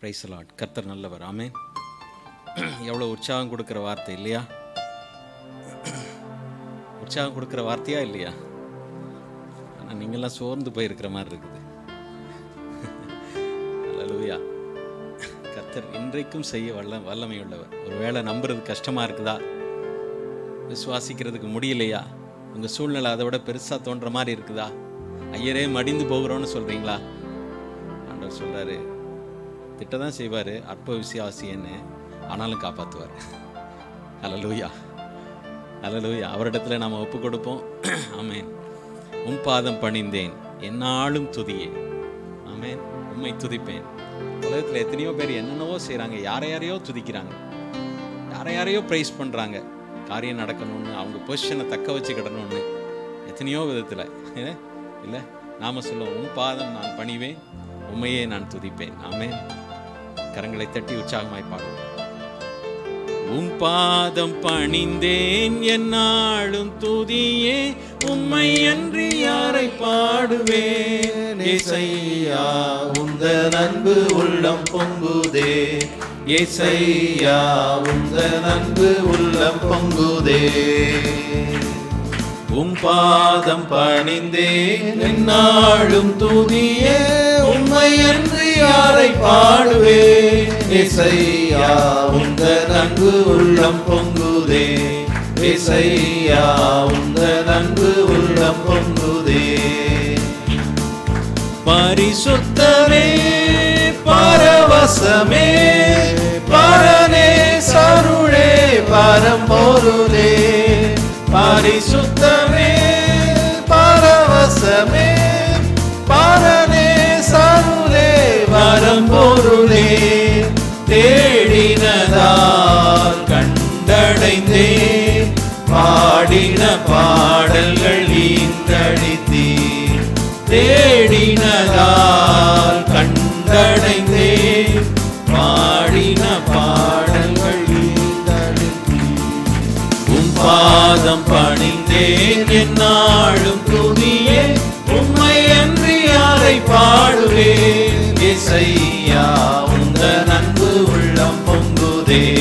Price lot கர்த்தர் நல்லவர். ஆமே எவ்வளோ உற்சாகம் கொடுக்குற வார்த்தை இல்லையா? உற்சாகம் கொடுக்குற வார்த்தையா இல்லையா? ஆனால் நீங்கள்லாம் சோர்ந்து போயிருக்கிற மாதிரி இருக்குது. அல்லேலூயா கர்த்தர் இன்றைக்கும் செய்ய வல்ல வல்லமை உள்ளவர் ஒருவேளை நம்புறது கஷ்டமாக இருக்குதா? விசுவாசிக்கிறதுக்கு முடியலையா? உங்கள் சூழ்நிலை அதை விட பெருசாக தோன்ற மாதிரி இருக்குதா? ஐயரே மடிந்து போகிறோன்னு சொல்கிறீங்களா ஆண்டவர் சொல்கிறாரு திட்ட தான் செய்வார். அற்ப விசுவாசின்னு ஆனாலும் காப்பாற்றுவார் அலலூயா அலலூயா அவரிடத்துல நாம் ஒப்பு கொடுப்போம். ஆமேன் உன் பாதம் பணிந்தேன். என்னாலும் துதியே. ஆமேன் உண்மை துதிப்பேன். உலகத்தில் எத்தனையோ பேர் என்னென்னவோ செய்கிறாங்க யாரை யாரையோ துதிக்கிறாங்க. யாரை யாரையோ ப்ரைஸ் பண்ணுறாங்க காரியம் நடக்கணும்னு அவங்க பொசிஷனை தக்க வச்சுக்கிடணும்னு எத்தனையோ விதத்தில். இல்லை? நாம சொல்லுவோம் உன் பாதம் நான் பணிவேன் உண்மையே நான் துதிப்பேன். ஆமேன் கரங்களை தட்டி உற்சாகமாய் பாடுவோம் உம் பாதம் பணிந்தேன் என்னாலும் துதியே உம்மை அன்றி யாரை பாடுவேன்? இசையா உந்த அன்பு உள்ளம் பொங்குதே. இசையா உந்த அன்பு உள்ளம் பொங்குதே. உம் பாதம் பணிந்தேன் என்னாலும் துதியே உம்மை என்று யாரை பாடுவேன்? இசையா உந்த அன்பு உள்ளம் பொங்குதே. இசையா உந்த அன்பு உள்ளம் பொங்குதே. பரிசுத்தமே பரவசமே. பரனே சருளே பரம்பொருளே. பரிசுத்தமே பரவசமே பரனே சருளே பரம்பொருளே தேடினதால் கண்டடைந்தே. பாடின பாடல்கள் ஈந்தடித்தீர் தேடினதால் கண்டடைந்தே. பாடின பாடல்கள் ஈந்தடித்தீர் உம் பாதம் பணிந்தேன் என்னாலும் பாடுவேன் இசையா உந்த நன்பு உள்ளம் பொங்குதே.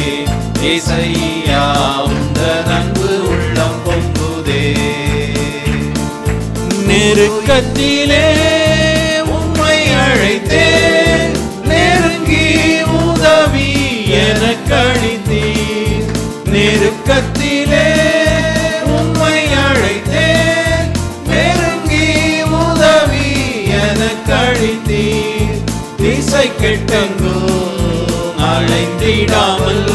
இசையா உந்த நன்பு உள்ளம் பொங்குதே. நெருக்கத்திலே திசை கெட்டங்கும் அழைந்திடாமல்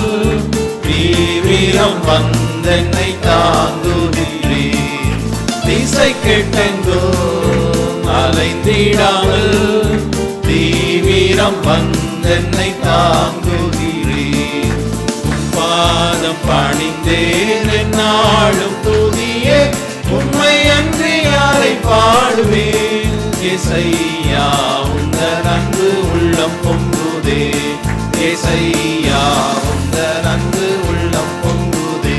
தீவிரம் வந்தென்னை தாங்குகிறீர். திசை கெட்டெங்கும் அலைந்திடாமல் தீவிரம் வந்தென்னை தாங்குகிறீர். பாதம் பணிந்தேன் என்னாலும் துதியே உண்மை அன்று யாரை பாடுவேன்? இசையாவும் இசையா உந்த அன்பு உள்ளம் பொங்குதே.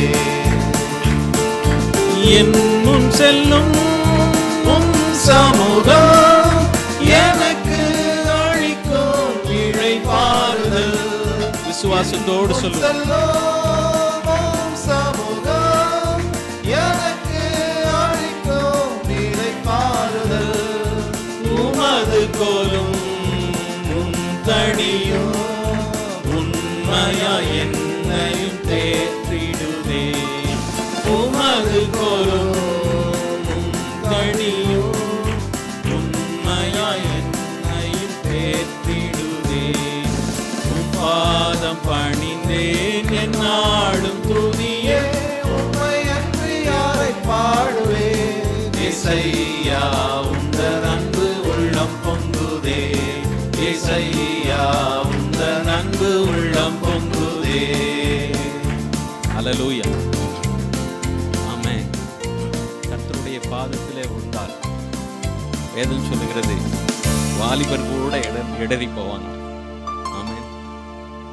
என் முன் செல்லும் உன் சமூகம் எனக்கு அழிக்கும் இழைப்பாறுதல். விசுவாசத்தோடு செல்லும் உன் வேதம் சொல்லுகிறது வாலிபர் கூட இட இடறி போவாங்க ஆமே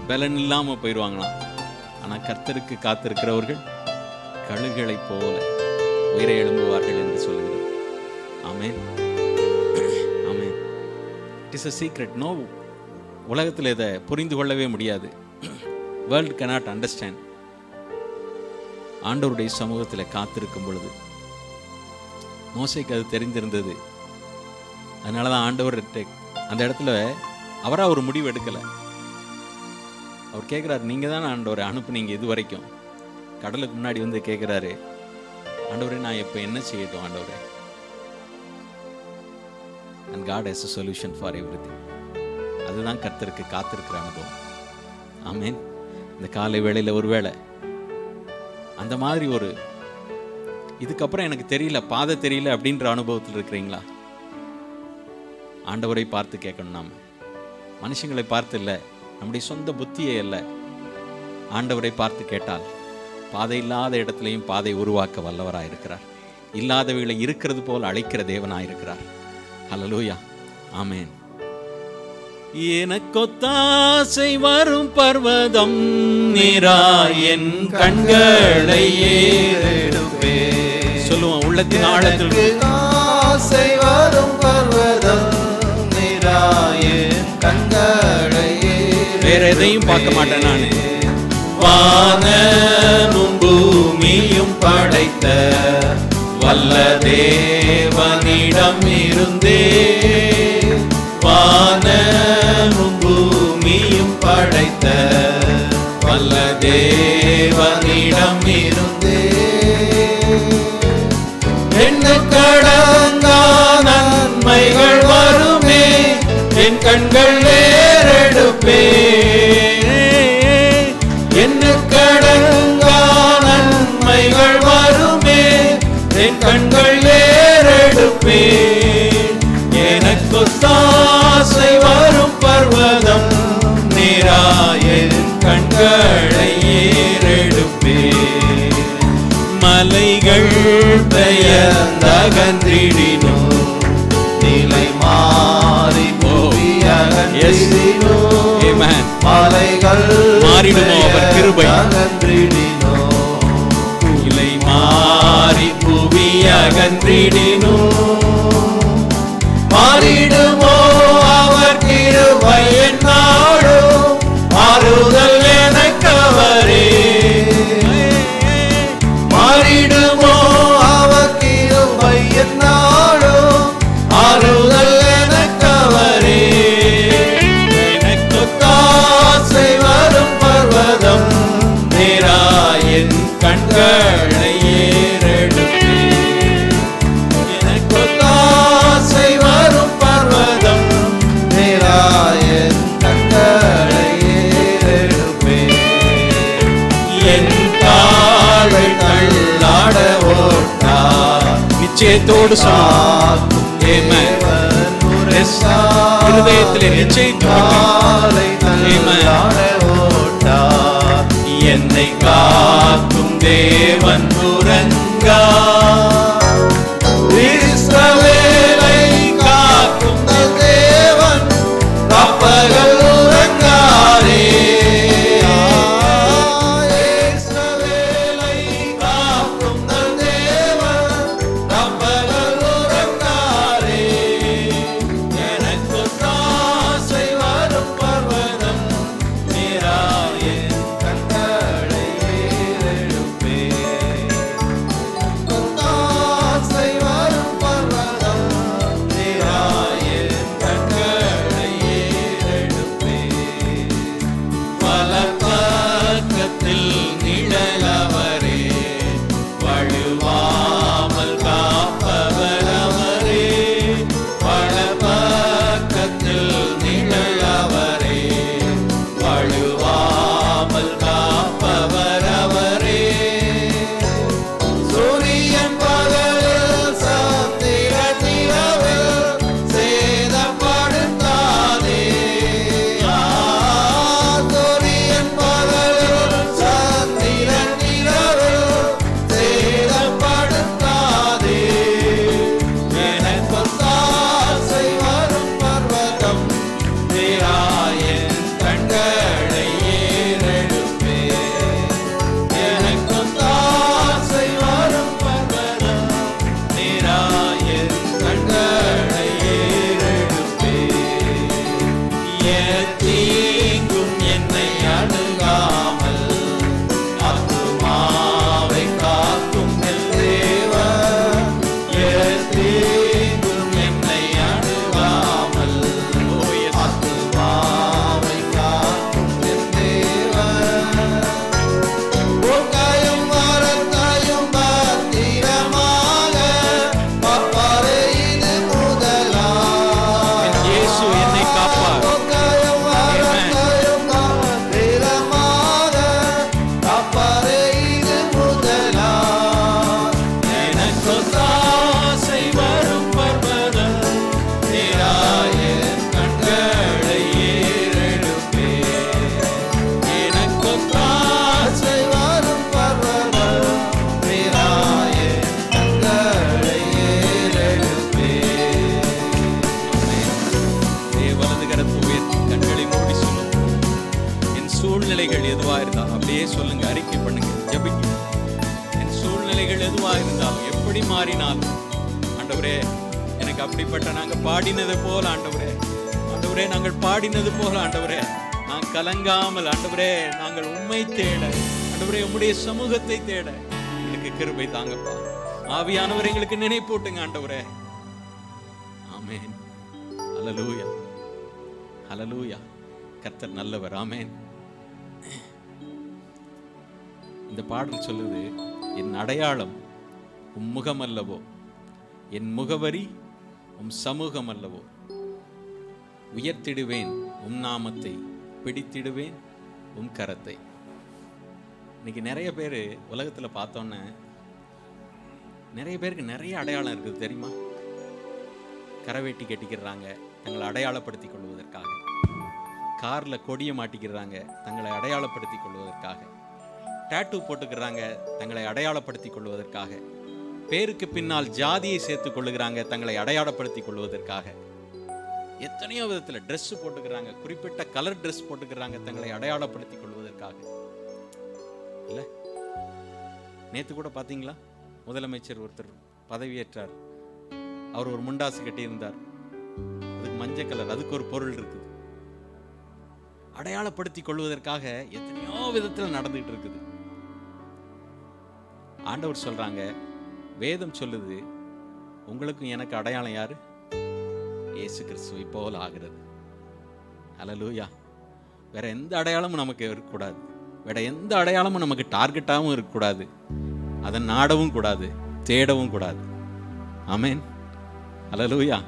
பலன் இல்லாமல் போயிடுவாங்களாம் ஆனால் கர்த்தருக்கு காத்திருக்கிறவர்கள் கழுகளைப் போல உயிரை எழும்புவார்கள் என்று சொல்லுகிறது. ஆமே ஆமே it is a secret no உலகத்தில் இதை புரிந்து கொள்ளவே முடியாது. வேர்ல்ட் கனாட் அண்டர்ஸ்டாண்ட் ஆண்டவருடைய சமூகத்தில் காத்திருக்கும் பொழுது மோசைக்கு அது தெரிந்திருந்தது. அதனால தான் ஆண்டவர் டெக்- அந்த இடத்துல அவராக ஒரு முடிவு எடுக்கலை. அவர் கேட்குறாரு நீங்கள் தான் ஆண்டவரை அனுப்புனீங்க இது வரைக்கும். கடலுக்கு முன்னாடி வந்து கேட்குறாரு ஆண்டவரே நான் இப்போ என்ன செய்யட்டும் ஆண்டவரே? And God is a solution for everything அதுதான் கர்த்தருக்கு காத்திருக்கிற அனுபவம். ஆமென் இந்த காலை வேளையில் ஒரு வேளை அந்த மாதிரி ஒரு இதுக்கப்புறம் எனக்கு தெரியல பாதை தெரியல அப்படின்ற அனுபவத்தில் இருக்கிறீங்களா? ஆண்டவரை பார்த்து கேட்கணும் நாம. மனுஷங்களை பார்த்து இல்லை நம்முடைய சொந்த புத்தியே இல்லை ஆண்டவரை பார்த்து கேட்டால் பாதை இல்லாத இடத்துலையும் பாதை உருவாக்க வல்லவராய் இருக்கிறார். இல்லாதவைகளை இருக்கிறது போல் அழைக்கிற தேவனாய் இருக்கிறார். ஹalleluya ஆமென் எனக்கொத்தாசை வரும் பர்வதம் நீரா என் கண்களை ஏறெடுப்பே. சொல்லுவோம் உள்ளத்தின் ஆழத்தில். ஆசை வரும் பர்வதம் வேற எதையும் பார்க்க மாட்டேன் நான். வானமும் பூமியும் படைத்த வல்ல தேவனிடம் இருந்தே. வானமும் பூமியும் படைத்த வல்ல தேவனிடம் இருந்தே. என்ன கடங்கா நன்மைகள் வருமே? என் கண்கள் ஏறெடுப்பே எனக்கு தாசை வரும் பர்வதம். நீராயின் கண்களை ஏறெடுப்பே. மலைகள் பெயர்ந்தகன்றிடினோ. நிலை மாறி போய் அகன்றிடினோ. மலைகள் மாறிடுமோ அவர் கிருபை? அகன்றிடினோ இலை மாறி புவி அகன்றிடினோ. நிச்சயத்தோடு Amen. இருதயத்திலே நிச்சயித்துக் ஓட்டா பாடினது போல ஆண்டவரே. ஆண்டவரே நாங்கள் பாடினது போல ஆண்டவரே. நான் கலங்காமல் ஆண்டவரே நாங்கள் உண்மை தேட. ஆண்டவரே உம்முடைய சமூகத்தை தேட. எங்களுக்கு கிருபை தாங்கப்பா. ஆவியானவர் எங்களுக்கு நினைப்பூட்டுங்க ஆண்டவரே. ஆமேன். அலலூயா அலலூயா கர்த்தர் நல்லவர். ஆமேன். இந்த பாடல் சொல்லுது என் அடையாளம் உம்முகம் அல்லவோ என் முகவரி உம் சமூகம் அல்லவோ. உயர்த்திடுவேன் உம் நாமத்தை பிடித்திடுவேன் உம் கரத்தை. இன்னைக்கு நிறைய பேர் உலகத்தில் பார்த்தோன்னே நிறைய பேருக்கு நிறைய அடையாளம் இருக்குது தெரியுமா? கரவேட்டி கட்டிக்கிறாங்க தங்களை அடையாளப்படுத்திக் கொள்வதற்காக. காரில் கொடியை மாட்டிக்கிறாங்க தங்களை அடையாளப்படுத்திக் கொள்வதற்காக. டேட்டூ போட்டுக்கிறாங்க தங்களை அடையாளப்படுத்திக் கொள்வதற்காக. பேருக்கு பின்னால் ஜாதியை சேர்த்துக் கொள்ளுகிறாங்க தங்களை அடையாளப்படுத்திக் கொள்வதற்காக. எத்தனையோ விதத்துல ட்ரெஸ் போட்டுக்கிறாங்க குறிப்பிட்ட கலர் ட்ரெஸ் போட்டுக்கிறாங்க தங்களை அடையாளப்படுத்திக் கொள்வதற்காக. இல்ல? நேத்து கூட பாத்தீங்களா? முதலமைச்சர் ஒருத்தர் பதவியேற்றார். அவர் ஒரு முண்டாசு கட்டியிருந்தார். அதுக்கு மஞ்சள் கலர் அதுக்கு ஒரு பொருள் இருக்குது. அடையாளப்படுத்திக் கொள்வதற்காக எத்தனையோ விதத்தில் நடந்துகிட்டு இருக்குது. ஆண்டவர் சொல்றாங்க வேதம் சொல்லுது உங்களுக்கும் எனக்கு அடையாளம் யாரு? இயேசு கிறிஸ்துவை போல் ஆகிறது. அலலூயா வேற எந்த அடையாளமும் நமக்கு இருக்கக்கூடாது. வேற எந்த அடையாளமும் நமக்கு டார்கெட்டாகவும் இருக்கக்கூடாது. அதை நாடவும் கூடாது தேடவும் கூடாது. ஆமேன் அலலூயா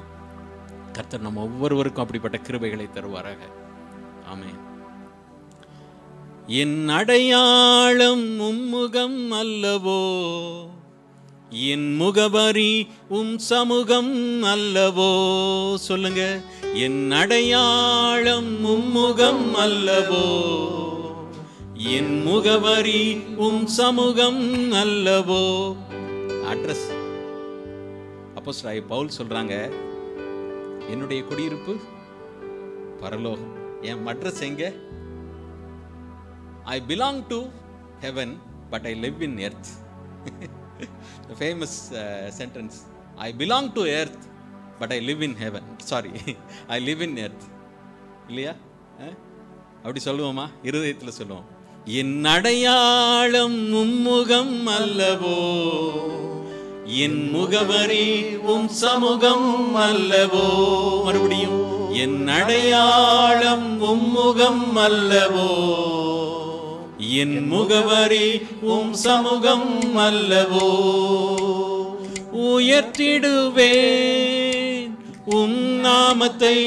கர்த்தர் நம்ம ஒவ்வொருவருக்கும் அப்படிப்பட்ட கிருபைகளை தருவாராக. ஆமேன் என் அடையாளம் மும்முகம் அல்லவோ என் முகவரி உம் சமூகம் அல்லவோ? சொல்லுங்க. என் அடையாளம் உம்முகம் அல்லவோ? என் முகவரி உம் சமூகம் அல்லவோ? அட்ரஸ் அப்போஸ்தலனாகிய பவுல் சொல்றாங்க என்னுடைய குடியிருப்பு பரலோகம். என் அட்ரஸ் எங்க? I belong to heaven but I live in earth famous sentence I belong to earth but I live in heaven sorry I live in earth இல்லையா? அப்படி சொல்லுவோமா? இருதயத்தில் சொல்லுவோம். என் அடையாளம் மும்முகம் அல்லவோ என் முகவரி உம் சமூகம் அல்லவோ. மறுபடியும் என் அடையாளம் உம்முகம் அல்லவோ என் முகவரி உம் சமூகம் அல்லவோ? உயர்த்திடுவேன் உம் நாமத்தை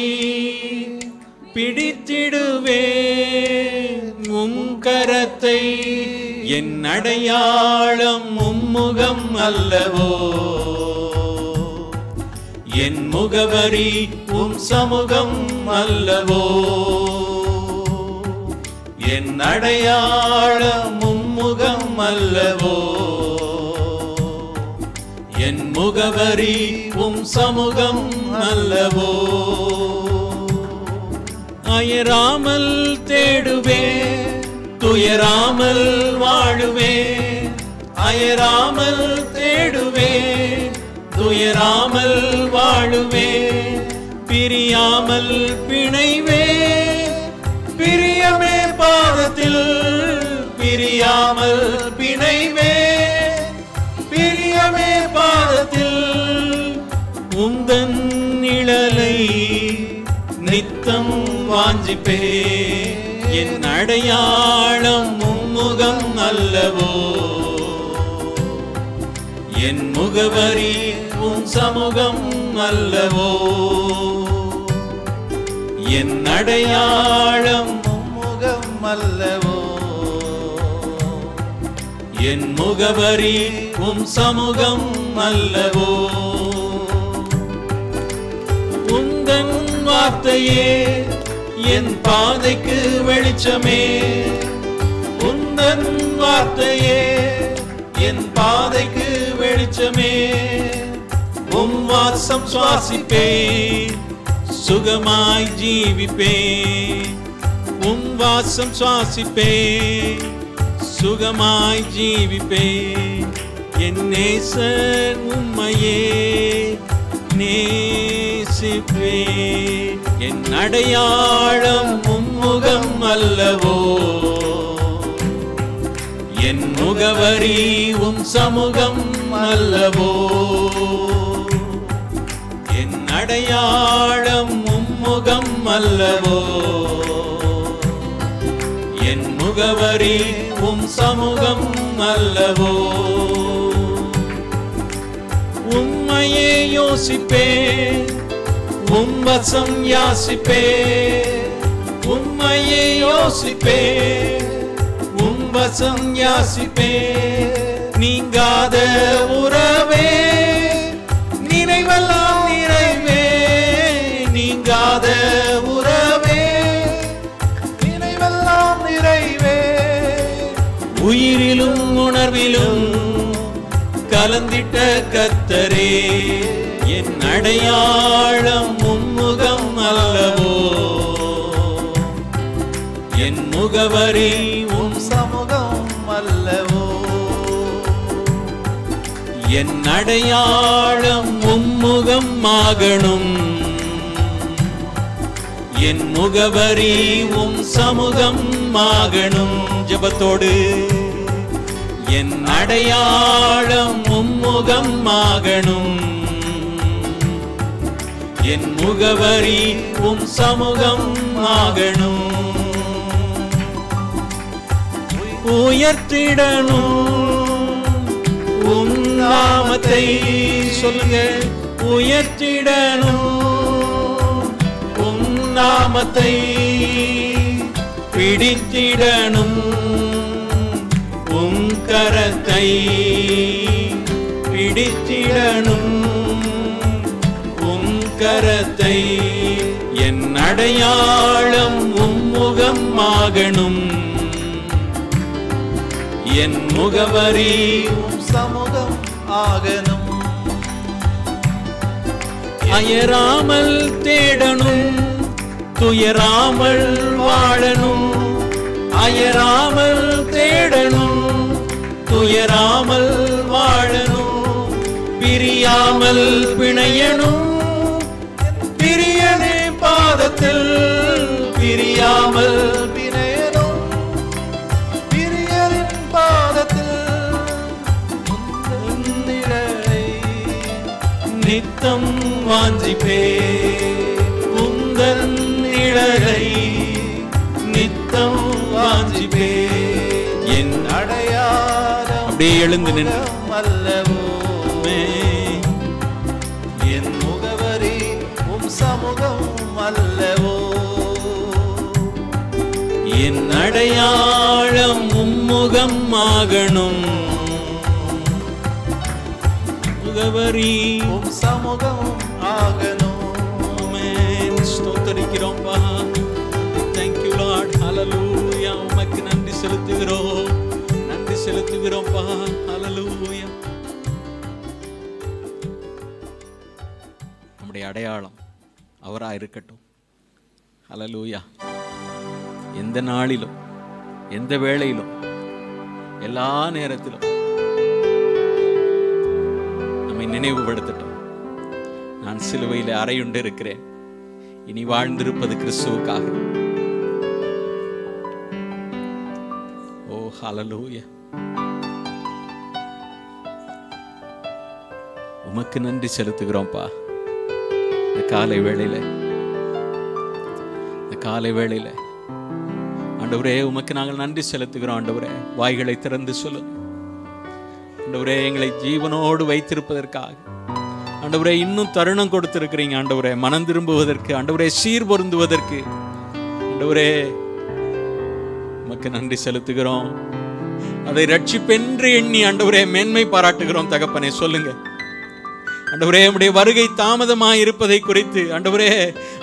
பிடித்திடுவேன் உம் கரத்தை என் அடையாளம் உம்முகம் அல்லவோ? என் முகவரி உம் சமூகம் அல்லவோ? என் அடையாளம் உம்முகம் அல்லவோ? என் முகவரி உம் சமூகம் அல்லவோ? அயராமல் தேடுவே துயராமல் வாழுவே. அயராமல் தேடுவே துயராமல் வாழுவே. பிரியாமல் பிணைவே பிரியமே பாதத்தில் பிரியாமல் பிணைவே. பிரியமே பாதத்தில் உந்தன் நிழலை நித்தம் வாஞ்சிப்பே. என் அடையாளம் மும்முகம் அல்லவோ. என் முகவரி உன் சமூகம் அல்லவோ. என் அடையாளம் உம்முகம் அல்லவோ என் முகவரி உம் சமூகம் அல்லவோ? உந்தன் வார்த்தையே என் பாதைக்கு வெளிச்சமே. உந்தன் வார்த்தையே என் பாதைக்கு வெளிச்சமே. உம் வாசம் சுவாசிப்பேன் சுகமாய் ஜீவிப்பேன். வாசம் சுவாசிப்பேன் சுகமாய் ஜீவிப்பேன் என் நேசர் உம்மையே நேசிப்பேன் என் அடையாளம் உம்முகம் அல்லவோ. என் முகவரி உம் சமூகம் அல்லவோ. என் அடையாளம் உம்முகம் அல்லவோ. முகவரி உம் சமூகம் அல்லவோ? உம்மையே யோசிப்பே உம் வசம் யாசிப்பே. உம்மையே யோசிப்பே உம் வசம் யாசிப்பே. நீங்காத உறவே கத்தரே என் அடையாளம் மும்முகம் அல்லவோ? என் முகவரி உம் சமூகம் அல்லவோ? என் அடையாளம் மும்முகம் ஆகணும். என் முகவரி உம் சமூகம் ஆகணும். ஜபத்தோடு என் அடையாளம் மும்முகம் ஆகணும். என் முகவரி உம் சமூகம் ஆகணும். உயர்த்திடணும். உம் நாமத்தை சொல்லுங்க உயர்த்திடணும். உம் நாமத்தை பிடித்திடணும். கரத்தை பிடித்திடணும். உம் கரத்தை என் அடையாளம் உம்முகம் ஆகணும். என் முகவரி சமூகம் ஆகணும். அயராமல் தேடணும். துயராமல் வாழணும். அயராமல் தேடணும். துயராமல் வாழணும் பிரியாமல் பிணையணும். பிரியனே பாதத்தில் பிரியாமல் பிணையனும் பிரியரின் பாதத்தில் நிழலை நித்தம் வாஞ்சிப்பே உந்தன் நிழலை அப்படியே எழுந்து நின்று உலகம் என் முகவரி உம் சமூகம் அல்லவோ என் அடையாளம் மும்முகம் ஆகணும். முகவரி உம் சமூகம் ஆகணும் ஆமென். ஸ்தோத்தரிக்கிறோம்பா தேங்க்யூ லார்ட் ஹalleluya உமக்கு நன்றி செலுத்துகிறோம். நன்றி செலுத்துகிறோம்பா நம்முடைய அடையாளம் அவரா இருக்கட்டும். அலலூயா எந்த நாளிலும் எந்த வேளையிலும் எல்லா நேரத்திலும் நம்மை நினைவுபடுத்தட்டும். நான் சிலுவையில் அறையுண்டு இருக்கிறேன் இனி வாழ்ந்திருப்பது கிறிஸ்துவுக்காக. ஓ ஹலலூயா உமக்கு நன்றி செலுத்துகிறோம்ப்பா இந்த காலை வேளையில. இந்த காலை வேளையில. ஆண்டவரே உமக்கு நாங்கள் நன்றி செலுத்துகிறோம் ஆண்டவரே. வாய்களை திறந்து சொல்லுங்க ஆண்டவரே எங்களை ஜீவனோடு வைத்திருப்பதற்காக. ஆண்டவரே இன்னும் தருணம் கொடுத்திருக்கிறீங்க ஆண்டவரே. மனம் திரும்புவதற்கு ஆண்டவரே சீர் பொருந்துவதற்கு. ஆண்டவரே உமக்கு நன்றி செலுத்துகிறோம். அதை ரட்சிப்பென்று எண்ணி அண்டவரே மேன்மை பாராட்டுகிறோம் தகப்பனே சொல்லுங்க. அண்டவரே உம்முடைய வருகை தாமதமாய் இருப்பதை குறித்து அண்டவரே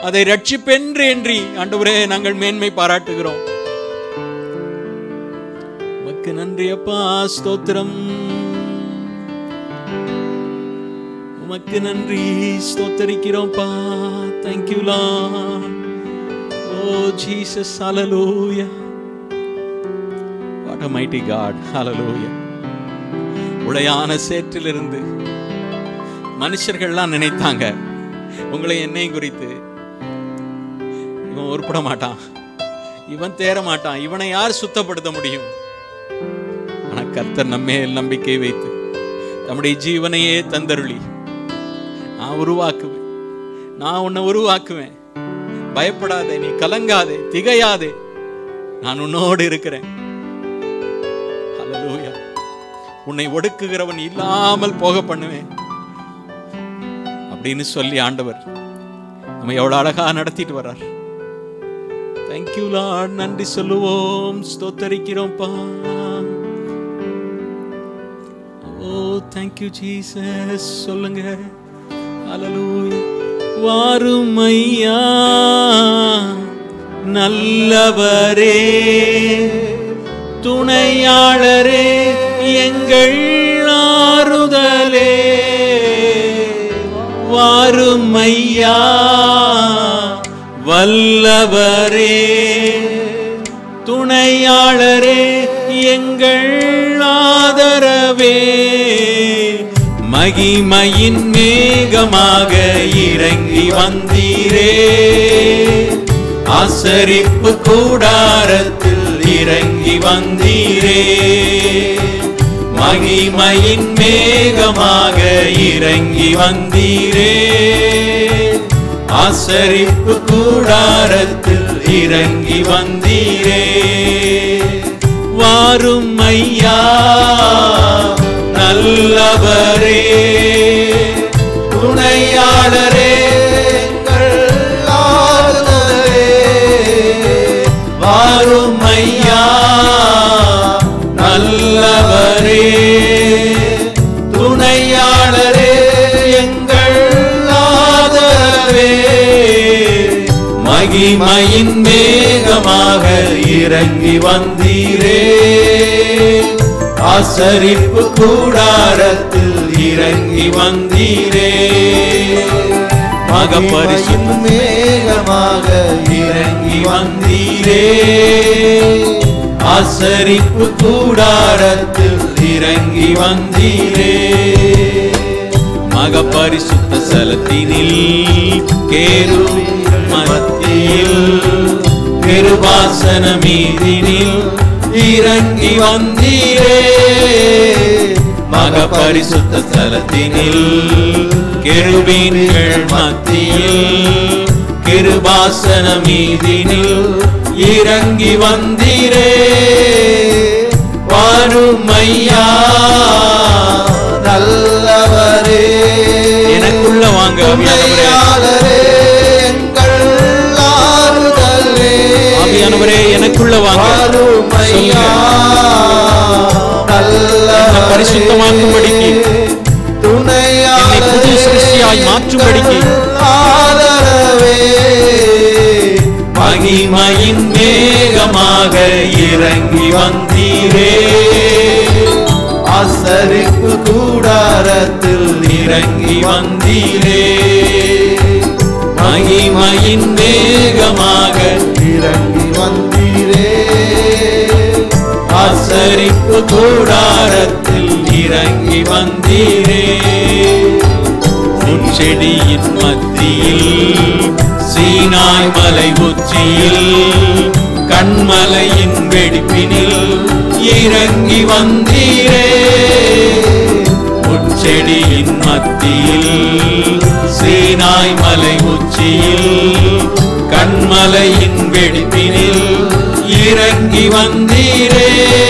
அதை ரட்சிப்பென்று என்றி அண்டவரே நாங்கள் மேன்மை பாராட்டுகிறோம். உமக்கு நன்றி அப்பா ஸ்தோத்திரம். உமக்கு நன்றி ஸ்தோத்தரிக்கிறோம்ப்பா பா லா ஓ ஜீசஸ் oh, ஹalleluya a mighty god. Hallelujah. சேற்றிலிருந்து மனுஷர்கள்லாம் நினைத்தாங்க. உங்களை என்னையும் குறித்து. இவன் உருப்பட மாட்டான். இவன் தேர மாட்டான். இவனை யார் சுத்தப்படுத்த முடியும்? ஆனா கர்த்தர் நம்மே நம்பிக்கை வைத்து தம்முடைய ஜீவனையே தந்தருளி. நான் உருவாக்குவேன். நான் உன்னை உருவாக்குவேன். பயப்படாதே நீ கலங்காதே திகையாதே. நான் உன்னோடு இருக்கிறேன். உன்னை ஒடுக்குகிறவன் இல்லாமல் போக பண்ணுவேன். அப்படின்னு சொல்லி ஆண்டவர் நம்ம எவ்வளவு அழகா நடத்திட்டு வர்றார். தேங்க்யூ லார்ட் நன்றி சொல்லுவோம். ஸ்தோத்தரிக்கிறோம்ப்பா. ஓ தேங்க்யூ ஜீசஸ் சொல்லுங்க. ஹalleluya வாருமையா. நல்லவரே. துணையாளரே. எங்கள் ஆறுதலே. வாருமையா வல்லவரே. துணையாளரே எங்கள் ஆதரவே. மகிமையின் மேகமாக இறங்கி வந்தீரே. ஆசரிப்பு கூடாரத்தில் இறங்கி வந்தீரே. மகிமையின் மேகமாக இறங்கி வந்தீரே. ஆசரிப்பு கூடாரத்தில் இறங்கி வந்தீரே. வாரும் ஐயா நல்லவரே. துணையாளரே வாரும் ஐயா நல்ல மகிமையின் மேகமாக இறங்கி வந்தீரே. ஆசரிப்பு கூடாரத்தில் இறங்கி வந்தீரே. மகப்பரிசுத்த மேகமாக இறங்கி வந்தீரே. ஆசரிப்பு கூடாரத்தில் இறங்கி வந்தீரே. மக பரிசுத்த சலத்தினில் கேரு மத்தியில் கிருபாசன மீதினில் இறங்கி வந்தீரே. மக பரிசுத்த ஸ்தலத்தினில் கெருபீன்கள் மத்தியில் கிருபாசன மீதினில் இறங்கி வந்தீரே. வாருமையா நல்லவரே. எனக்குள்ள வாங்க ஆவியானவரே எனக்குள்ள வாங்க. பரிசுத்தமாக்கும்படிக்கு, என்னை புது சிருஷ்டியாய் மாற்றும்படிக்கு. மகிமையின் மேகமாக இறங்கி வந்தீரே. ஆசரிப்பு கூடாரத்தில் இறங்கி வந்தீரே. மகிமையின் மேகமாக கூடாரத்தில் இறங்கி வந்தீரே. செடியின் மத்தியில் சீனாய் மலை உச்சியில் கண்மலையின் வெடிப்பினில் இறங்கி வந்தீரே. செடியின் மத்தியில் சீனாய் மலை உச்சியில் கண்மலையின் வெடிப்பினில் இறங்கி வந்தீரே.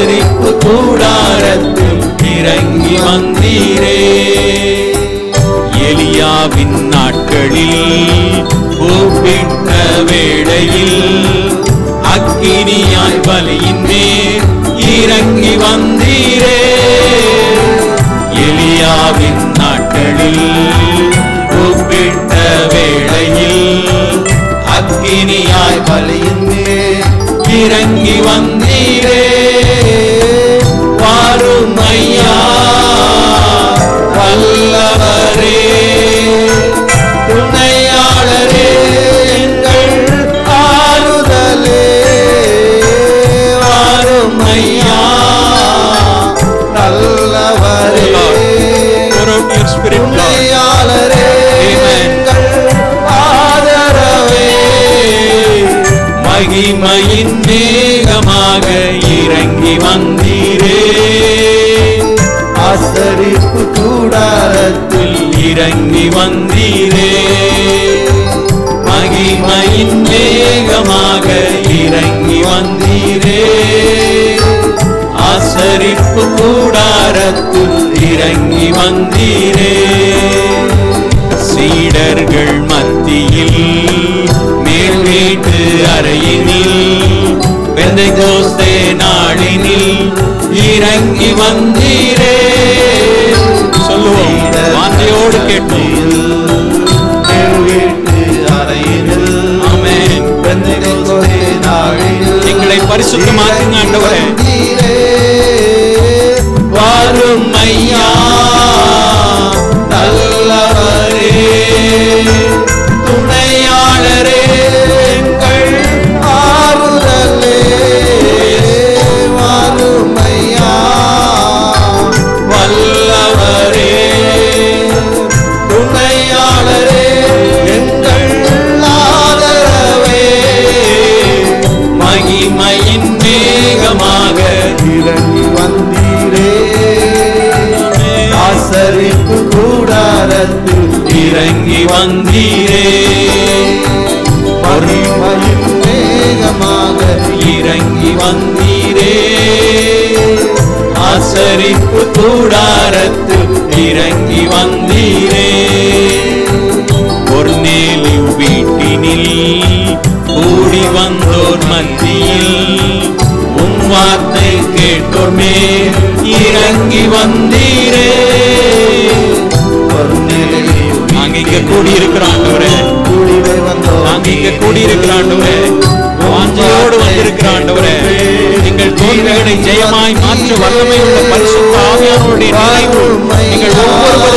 ஆதரிப்பு கூடாரத்தில் இறங்கி வந்தீரே. எலியாவின் நாட்களில் கூப்பிட்ட வேளையில் அக்கினியாய் பலியின் மேல் இறங்கி வந்தீரே. எலியாவின் நாட்களில் கூப்பிட்ட வேளையில் அக்கினியாய் பலியின் மேல் இறங்கி வந்தீரே. மகிமையின் மேகமாக இறங்கி வந்தீரே. ஆசரிப்பு கூடாரத்தில் இறங்கி வந்தீரே. மகிமையின் மேகமாக இறங்கி வந்தீரே. ஆசரிப்பு கூடாரத்தில் இறங்கி வந்தீரே. சீடர்கள் மத்தியில் மேல் வீட்டு அறையினில் வெந்தை கோஸ்தே நாளினில் இறங்கி வந்தீரே. சொல்லுவோம். வார்த்தையோடு கேட்போம். பெந்தெகோஸ்தே எங்களை பரிசுத்தமாக்குங்க ஆண்டவரே. வாரும் ஐயா. எங்கள்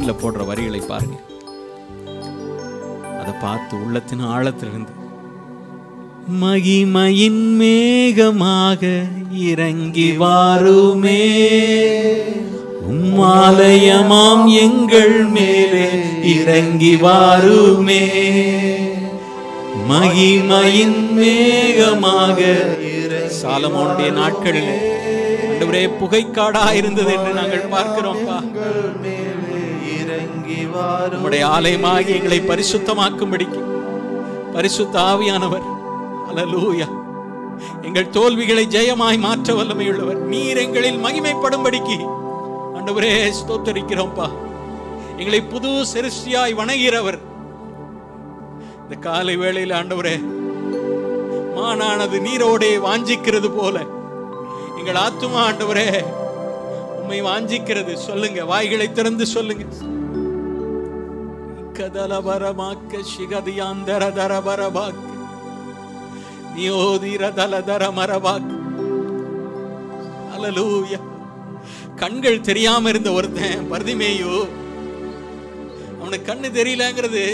ஸ்கிரீன்ல போடுற வரிகளை பாருங்க. அதை பார்த்து உள்ளத்தின் ஆழத்திலிருந்து மகிமையின் மேகமாக இறங்கி வாருமே. உம்மாலயமாம் எங்கள் மேலே இறங்கி வாருமே. மகிமையின் மேகமாக சாலமோனுடைய நாட்களில். புகைக்காடா இருந்தது என்று நாங்கள் பார்க்கிறோம்ப்பா. உம்முடைய நம்முடைய ஆலயமாகி எங்களை பரிசுத்தமாக்கும்படிக்கு. பரிசுத்த ஆவியானவர். அலலூயா எங்கள் தோல்விகளை ஜெயமாய் மாற்ற வல்லமையுள்ளவர். நீர் எங்களில் மகிமைப்படும்படிக்கு. ஆண்டவரே ஸ்தோத்தரிக்கிறோம்ப்பா எங்களை புது சிருஷ்டியாய் வணங்குகிறவர். இந்த காலை வேளையில் ஆண்டவரே மானானது நீரோடே வாஞ்சிக்கிறது போல. எங்கள் ஆத்துமா ஆண்டவரே உண்மை வாஞ்சிக்கிறது. சொல்லுங்க வாய்களை திறந்து சொல்லுங்க. கதலபரமாக்க சிகதியாந்தர தரபரபாக்க நியோதிர தலதர மரபாக்க அல்லேலூயா. கண்கள் தெரியாம இருந்த ஒருத்தன் பர்திமேயு. அவனுக்கு கண்ணு தெரியலங்கிறது.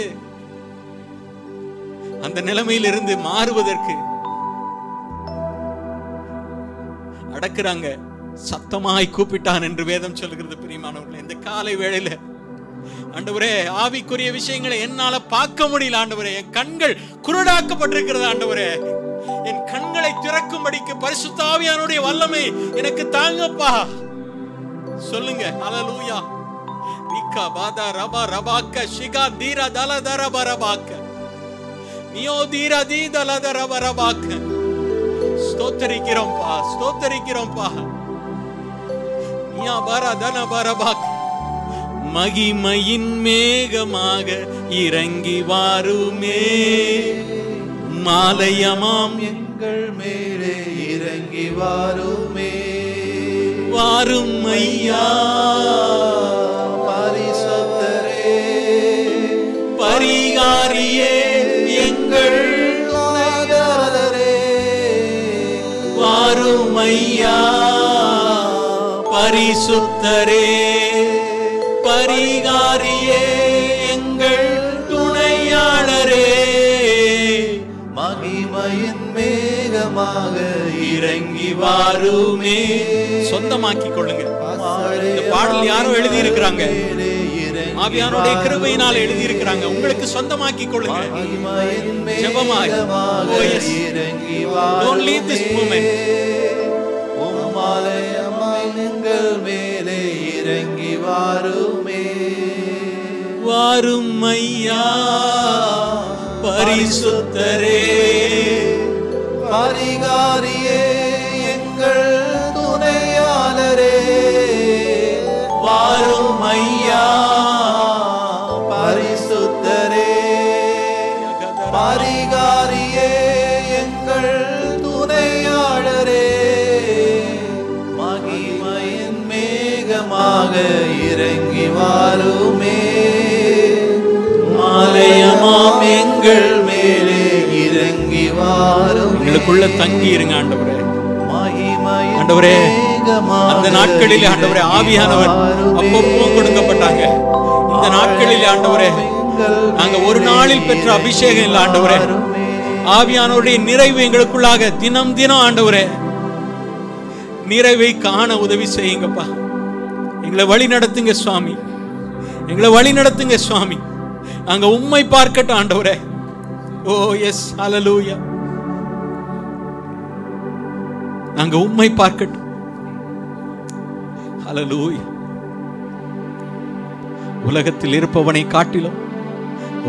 அந்த நிலைமையிலிருந்து மாறுவதற்கு அடக்குறாங்க. சத்தமாய் கூப்பிட்டான் என்று வேதம் சொல்கிறது பிரியமானவர்கள். இந்த காலை வேளையில ஆண்டவரே ஆவிக்குரிய விஷயங்களை என்னால பார்க்க முடியல ஆண்டவரே. என் கண்கள் குருடாக்கப்பட்டிருக்கிறது ஆண்டவரே. என் கண்களை திறக்கும்படிக்கு பரிசுத்தாவியானுடைய வல்லமை எனக்கு தாங்கப்பா. சொல்லுங்க அலலூயா விக்கா பாதா ரபா ரபாக்க ஷிகா தீர தல தர பரபாக்க நியோ தீர தீ தல தர பரபாக்க ஸ்தோத்தரிக்கிறோம்ப்பா ஸ்தோத்தரிக்கிறோம்ப்பா நியா பர தன பரபாக்க மகிமையின் மேகமாக இறங்கி வாருமே. மாலையமாம் எங்கள் மேலே இறங்கி வாருமே. வாரும் ஐயா. பரிசுத்தரே. பரிகாரியே எங்கள் வாரும் ஐயா. பரிசுத்தரே. பரிகாரியே எங்கள் துணையாளரே. மகிமையின் மேகமாக இறங்கி வாருமே. சொந்தமாக்கி கொள்ளுங்க இந்த பாடல் யாரோ எழுதி இருக்கிறாங்க ஆவியானுடைய கிருபையினால் எழுதி இருக்கிறாங்க உங்களுக்கு சொந்தமாக்கி கொள்ளுங்க ஜெபமாய். Yes. இறங்கி Don't leave this moment. உம்மாலயமாய் மேலே இறங்கி வாருமே. வாரும் ஐயா பரிசுத்தரே. பரிகாரியே எங்கள் துணையாளரே. வாரும் ஐயா பரிசுத்தரே. பரிகாரியே எங்கள் துணையாளரே. மகிமையின் மேகமாக வாருமே மாலயமாம் எங்கள் மேலே இறங்கி வாரும். எங்களுக்குள்ள தங்கி இருங்க ஆண்டவரே. ஆண்டவரே, அந்த நாட்களிலே ஆண்டவரே ஆவியானவர் அப்பப்போ கொடுக்கப்பட்டாங்க. இந்த நாட்களிலே ஆண்டவரே நாங்க ஒரு நாளில் பெற்ற அபிஷேகம் இல்ல ஆண்டவரே. ஆவியானவருடைய நிறைவு எங்களுக்குள்ளாக தினம் தினம் ஆண்டவரே. நிறைவை காண உதவி செய்யுங்கப்பா. எங்களை வழி நடத்துங்க சுவாமி. எங்களை வழி நடத்துங்க சுவாமி. அங்க உம்மை பார்க்கட்டும் ஆண்டவரே. ஓ எஸ் அலலூயா நாங்க உண்மை பார்க்கட்டும். அலலூயா உலகத்தில் இருப்பவனை காட்டிலும்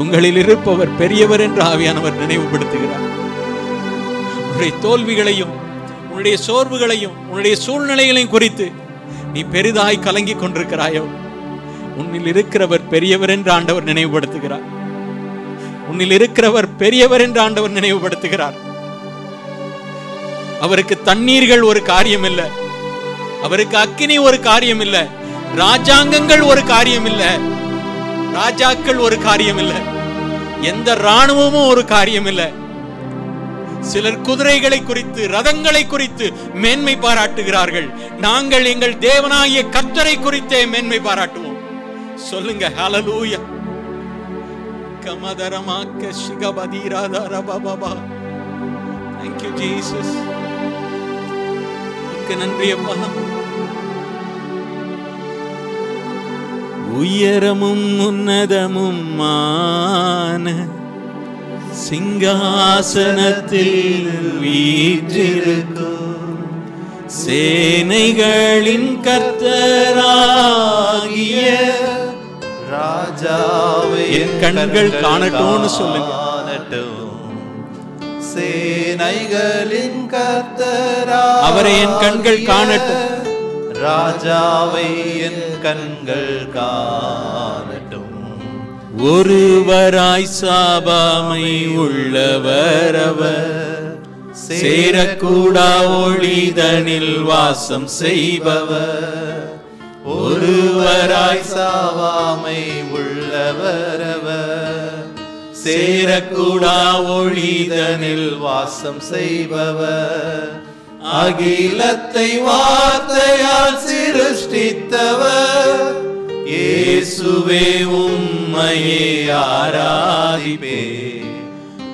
உங்களில் இருப்பவர் பெரியவர் என்று ஆவியானவர் நினைவுபடுத்துகிறார். உன்னுடைய தோல்விகளையும் உன்னுடைய சோர்வுகளையும் உன்னுடைய சூழ்நிலைகளையும் குறித்து நீ பெரிதாய் கலங்கிக் கொண்டிருக்கிறாயோ? உன்னில் இருக்கிறவர் பெரியவர் என்று ஆண்டவர் நினைவுபடுத்துகிறார். உன்னில் இருக்கிறவர் பெரியவர் என்று ஆண்டவர் நினைவுபடுத்துகிறார். அவருக்கு தண்ணீர்கள் ஒரு காரியம் இல்ல அவருக்கு அக்கினி ஒரு காரியம் இல்ல ராஜாங்கங்கள் ஒரு காரியம் இல்ல ராஜாக்கள் ஒரு காரியம் இல்ல எந்த ராணுவமும் ஒரு காரியம் இல்ல சிலர் குதிரைகளை குறித்து ரதங்களை குறித்து மேன்மை பாராட்டுகிறார்கள். நாங்கள் எங்கள் தேவனாகிய கத்தரை குறித்தே மேன்மை பாராட்டுவோம். சொல்லுங்க ஹalleluya கமதரமாக்க சிகபதீராதார Baba. Thank you Jesus Jesus. உமக்கு நன்றி அப்பா. உயரமும் உன்னதமும் மான சிங்காசனத்தில் வீற்றிருக்கும் சேனைகளின் கர்த்தராகிய என் கண்கள் காணட்டும்னு சொல்லுங்க. சேனைகளின் கர்த்தரா அவரை என் கண்கள் காணட்டும். ராஜாவை என் கண்கள் காணட்டும் ஒருவராய் சாபாமை உள்ளவர் அவர் சேரக்கூடா ஒளிதனில் வாசம் செய்பவர் ஒருவராய் சாவாமை உள்ளவரவர். சேரக்கூடா ஒழிதனில் வாசம் செய்பவர். அகிலத்தை வார்த்தையால் சிருஷ்டித்தவர். இயேசுவே உம்மையே ஆராதிப்பே.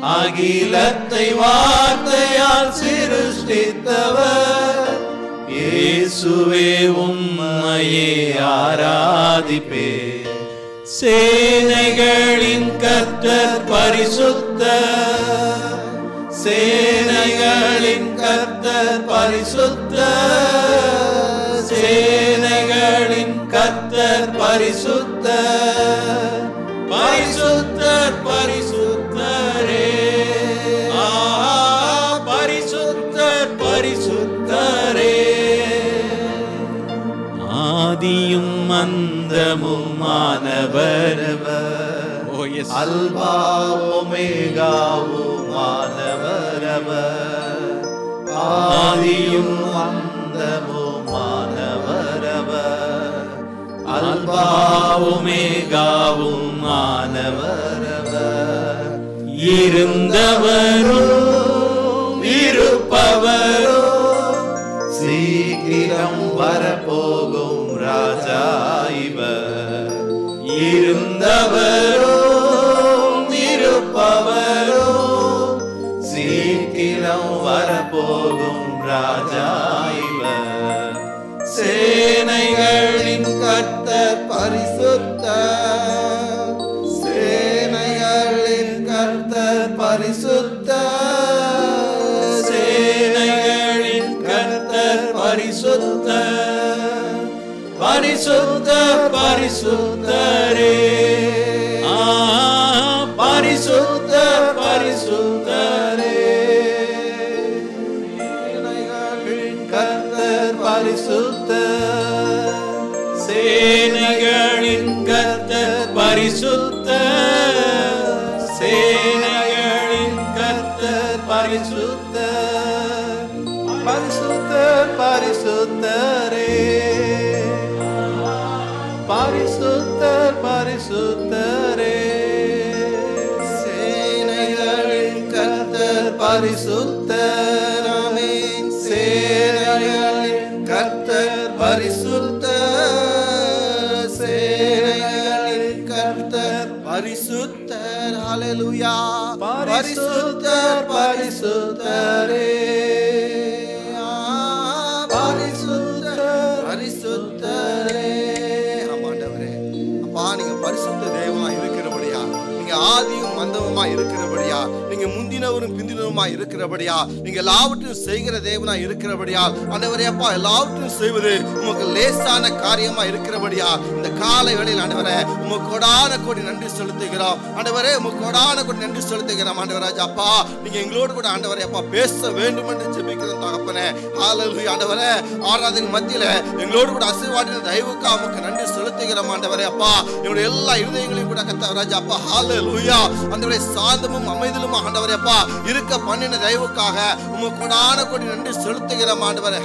அகிலத்தை வார்த்தையால் சிருஷ்டித்தவர். இயேசுவே உம்மையே ஆராதிப்பே. சேனைகளின் கர்த்தர் பரிசுத்த. சேனைகளின் கர்த்தர் பரிசுத்த. சேனைகளின் கர்த்தர் பரிசுத்த. அல்வா ஒமேகாவும் மாணவரவர் ஆதியும் அந்தமும் மாணவரவர் அல்வா ஒமேகாவும் மாணவரவர் இருந்தவரும் இருப்பவரும் இருந்தவரும் இருப்பவரும் சீக்கிரம் வரப்போகும் ராஜா இவர். சேனைகளின் கர்த்தர் பரிசுத்த சேனைகளின் கர்த்தர் பரிசுத்த சேனைகளின் கர்த்தர் பரிசுத்த பரிசுத்த பரிசுத்தரே பரிசுத்த சேனைகளின் கர்த்தர் பரிசுத்த பரிசுத்தர் பரிசுத்தரே. பரிசுத்த பரிசுத்தரே. சேனைகளின் கர்த்தர் பரிசுத்த ஹalleluya பரிசுத்தர் பரிசுத்தரே பரிசுத்தர் பரிசுத்தரே ஆமாண்டவரே அப்பா நீங்க பரிசுத்த தேவனா இருக்கிறபடியா நீங்க ஆதியும் மந்தமுமா இருக்கிறபடியா நீங்க முந்தினவரும் பிந்தினவருமா இருக்கிறபடியா நீங்க எல்லாவற்றையும் செய்கிற தேவனா இருக்கிறபடியா ஆண்டவரே அப்பா எல்லாவற்றையும் செய்வது உமக்கு லேசான காரியமா இருக்கிறபடியா இந்த காலை வேளையில் ஆண்டவரே உமக்கு கொடான கோடி நன்றி செலுத்துகிறோம். ஆண்டவரே உமக்கு கொடான கோடி நன்றி செலுத்துகிறோம் ஆண்டவராஜ் அப்பா. நீங்க எங்களோடு கூட ஆண்டவரே அப்பா பேச வேண்டும் என்று ஜெபிக்கிறோம் தகப்பனே. ஆலல்வி ஆண்டவரே. ஆராதனை மத்தியில எங்களோடு கூட அசைவாட்டின தயவுக்கா உமக்கு நன்றி செலுத்துகிறோம் ஆண்டவரே அப்பா. எங்களுடைய எல்லா இருதயங்களையும் கூட கத்தவராஜ் அப்பா. ஹாலல் லூயா அந்த சாந்தமும் அமைதலும் ஆண்டவரே அப்பா. இருக்க பண்ணின தயவுக்காக உமக்கு கொடான கோடி நன்றி செலுத்துகிறோம் ஆண்டவரே.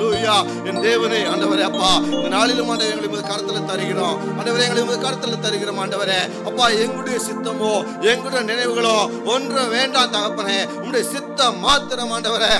லூயா என் தேவனே ஆண்டவரே அப்பா இந்த நாளிலும் ஆண்டவர் எங்களை உமது தருகிறோம். ஆண்டவரே எங்களை உமது கருத்தில் தருகிறோம் ஆண்டவரே. அப்பா எங்களுடைய சித்தமோ எங்களுடைய நினைவுகளோ ஒன்றும் வேண்டாம் தகப்பனே. உங்களுடைய சித்தம் மாத்திரம் ஆண்டவரே.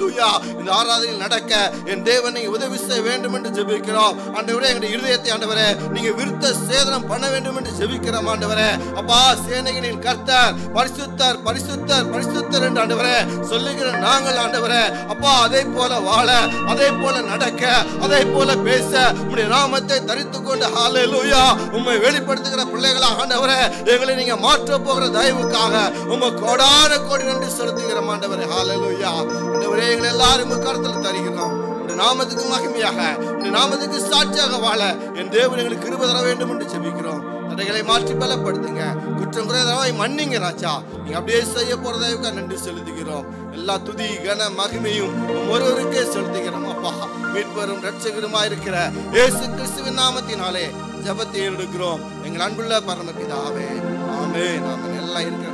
லூயா இந்த ஆராதனையில் நடக்க என் தேவன் நீங்க உதவி செய்ய வேண்டும் என்று ஜெபிக்கிறோம். ஆண்டவரே எங்களுடைய இருதயத்தை ஆண்டவரே நீங்க விருத்த சேதனம் பண்ண வேண்டும் என்று ஜெபிக்கிறோம் ஆண்டவரே. அப்பா சேனைகளின் கர்த்தர் பரிசுத்தர் பரிசுத்தர் பரிசுத்தர் என்று ஆண்டவரே சொல்லுகிற நாங்கள் ஆண்டவரே அப்பா அதே போல வாழ அதே போல நடக்க அதே போல பேச உடைய நாமத்தை தரித்து கொண்டு ஹalleluya உம்மை வெளிப்படுத்துகிற பிள்ளைகளாக ஆண்டவரே எங்களை நீங்க மாற்ற போகிற தயவுக்காக உம்மை கோடான கோடி நன்றி செலுத்துகிற ஆண்டவரே ஹalleluya ஆண்டவரே எங்களை எல்லாரும் கருத்தில் தருகிறோம். நாமத்துக்கு மகிமையாக நாமத்துக்கு சாட்சியாக வாழ என் தேவன் எங்களுக்கு கிருப தர வேண்டும் என்று ஜெபிக்கிறோம். அவைகளை மாற்றி பலப்படுத்துங்க. குற்றம் குறைதவாய் மன்னிங்க ராஜா. நீங்க அப்படியே செய்ய போறதா நன்றி செலுத்துகிறோம். எல்லா துதி கன மகிமையும் ஒருவருக்கே செலுத்துகிறோம் அப்பா. மீட்பரும் ரட்சகருமா இருக்கிற இயேசு கிறிஸ்துவின் நாமத்தினாலே ஜபத்தை எடுக்கிறோம். எங்கள் அன்புள்ள பரமபிதாவே. ஆமே நாம எல்லாம் இருக்கிற